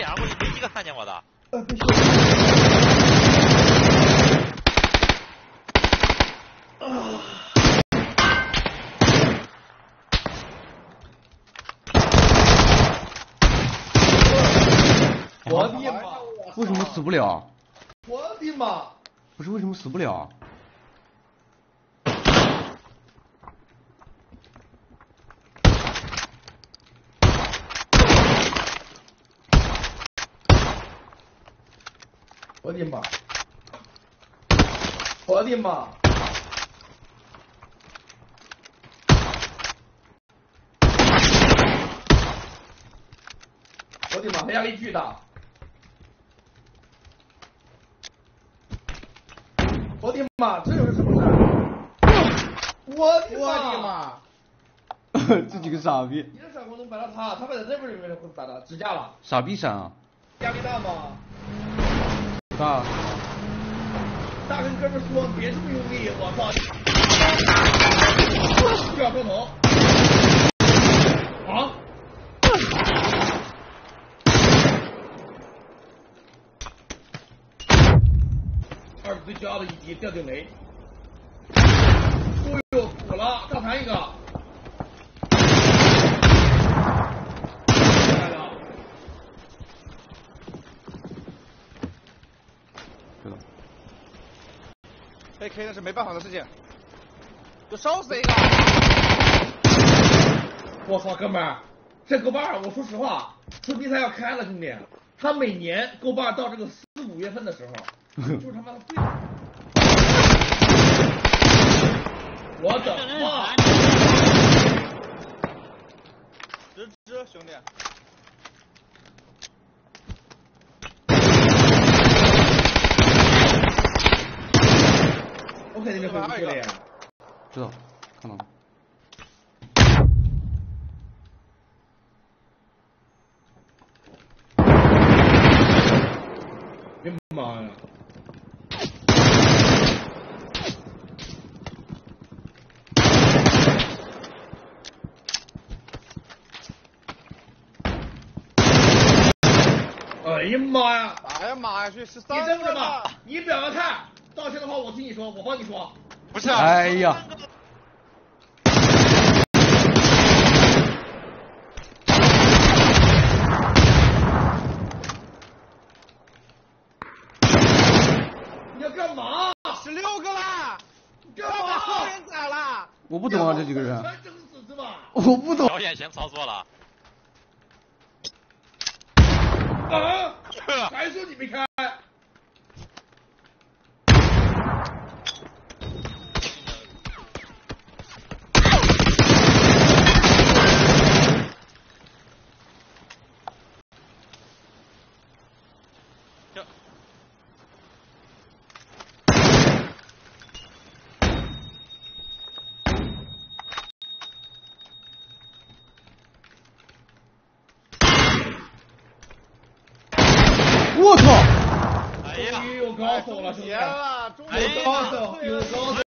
脸上过去，没一个看见我的。啊！我的妈！为什么死不了？我的妈！不是为什么死不了？我的妈！我的妈！我的妈！他压力巨大。我的妈！这又是什么事？我的我的妈！这几 个傻逼，你的闪光灯摆到他，他摆在这边儿为什么会摆到支架了？傻逼闪啊！压力大吗？啊，大跟哥们说别这么用力，我操！掉个头。啊！二最骄傲的一击掉定雷。哎呦，补了，大弹一个。来了，知道。被 K 那是没办法的事情，就烧死一个。我操，哥们儿，这勾把儿，我说实话，这比赛要开了，兄弟，他每年勾把到这个四五月份的时候，就是他妈的最。我的妈！直直，兄弟。我肯定没回不去了呀。知道，看到了。别妈呀！哎呀妈呀！哎呀妈呀，去十你三这么着个吧吧，，你表个态，道歉的话我替你说，我帮你说。不是啊，哎呀，你要干嘛？十六个啦，干嘛？我不懂啊，这几个人，全整死是吧？我不懂。导演先操作了。啊！还说你没开？这我操！哎呀终，于有高手了，兄弟！有高手，有高手。